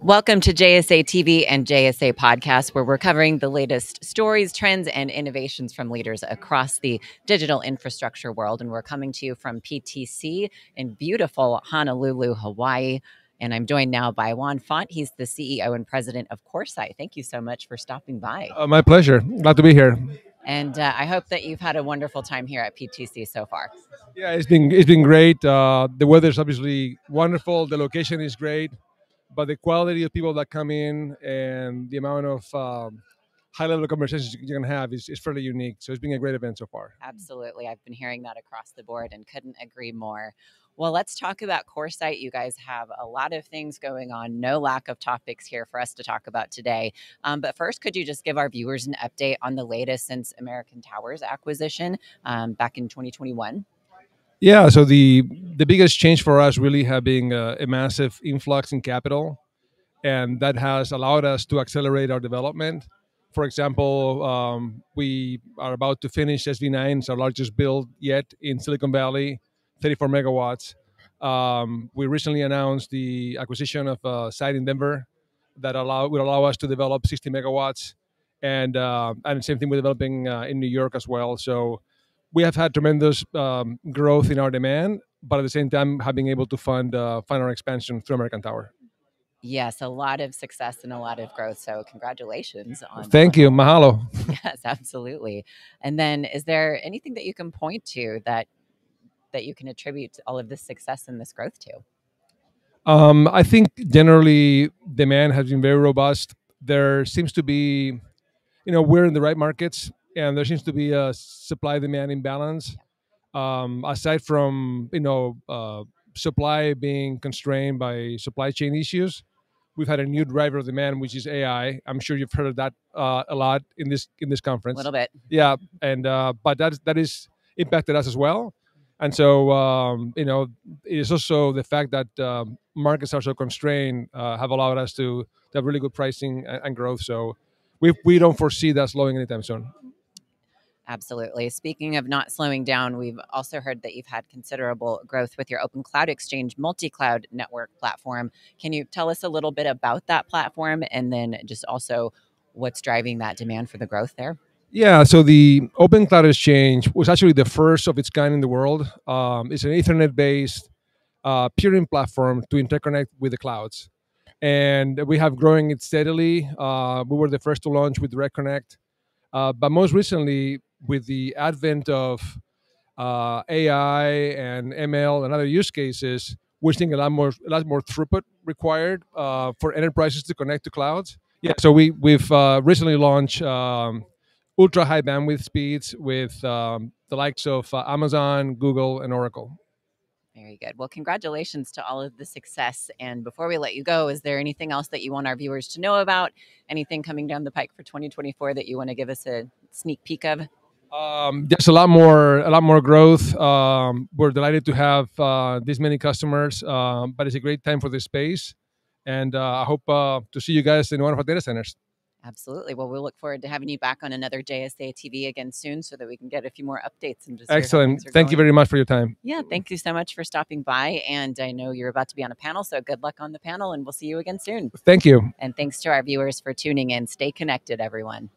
Welcome to JSA TV and JSA Podcast, where we're covering the latest stories, trends, and innovations from leaders across the digital infrastructure world. And we're coming to you from PTC in beautiful Honolulu, Hawaii. And I'm joined now by Juan Font. He's the CEO and president of CoreSite. Thank you so much for stopping by. Uh, my pleasure. Glad to be here. And uh, I hope that you've had a wonderful time here at PTC so far. Yeah, it's been it's been great. Uh, the weather is obviously wonderful. The location is great but the quality of people that come in and the amount of um, high level conversations you're to have is, is fairly unique. So it's been a great event so far. Absolutely. I've been hearing that across the board and couldn't agree more. Well, let's talk about CoreSite. You guys have a lot of things going on, no lack of topics here for us to talk about today. Um, but first, could you just give our viewers an update on the latest since American Tower's acquisition um, back in 2021? Yeah, so the the biggest change for us really having a, a massive influx in capital, and that has allowed us to accelerate our development. For example, um, we are about to finish SV9, it's our largest build yet in Silicon Valley, 34 megawatts. Um, we recently announced the acquisition of a site in Denver that allow would allow us to develop 60 megawatts, and uh, and same thing we're developing uh, in New York as well. So we have had tremendous um, growth in our demand, but at the same time, have been able to fund uh, fund our expansion through American Tower. Yes, a lot of success and a lot of growth. So congratulations on. Thank you, mahalo. Yes, absolutely. And then, is there anything that you can point to that that you can attribute all of this success and this growth to? Um, I think generally demand has been very robust. There seems to be, you know, we're in the right markets and there seems to be a supply demand imbalance. Um, aside from you know uh, supply being constrained by supply chain issues, we've had a new driver of demand, which is AI. I'm sure you've heard of that uh, a lot in this in this conference. A little bit, yeah. And uh, but that that is impacted us as well. And so um, you know, it is also the fact that um, markets are so constrained uh, have allowed us to, to have really good pricing and, and growth. So we we don't foresee that slowing anytime soon. Absolutely. Speaking of not slowing down, we've also heard that you've had considerable growth with your Open Cloud Exchange multi cloud network platform. Can you tell us a little bit about that platform and then just also what's driving that demand for the growth there? Yeah, so the Open Cloud Exchange was actually the first of its kind in the world. Um, it's an Ethernet based uh, peering platform to interconnect with the clouds. And we have growing it steadily. Uh, we were the first to launch with Direct Connect. Uh, but most recently, with the advent of uh, AI and ML and other use cases, we're seeing a lot more a lot more throughput required uh, for enterprises to connect to clouds. Yeah, so we we've uh, recently launched um, ultra high bandwidth speeds with um, the likes of uh, Amazon, Google, and Oracle. Very good. Well, congratulations to all of the success. And before we let you go, is there anything else that you want our viewers to know about? Anything coming down the pike for 2024 that you want to give us a sneak peek of? Um, there's a lot more, a lot more growth. Um, we're delighted to have uh, this many customers, um, but it's a great time for this space, and uh, I hope uh, to see you guys in one of our data centers. Absolutely. Well, we'll look forward to having you back on another JSA TV again soon so that we can get a few more updates and just Excellent. Thank going. you very much for your time. Yeah, thank you so much for stopping by. And I know you're about to be on a panel, so good luck on the panel and we'll see you again soon. Thank you. And thanks to our viewers for tuning in. Stay connected, everyone.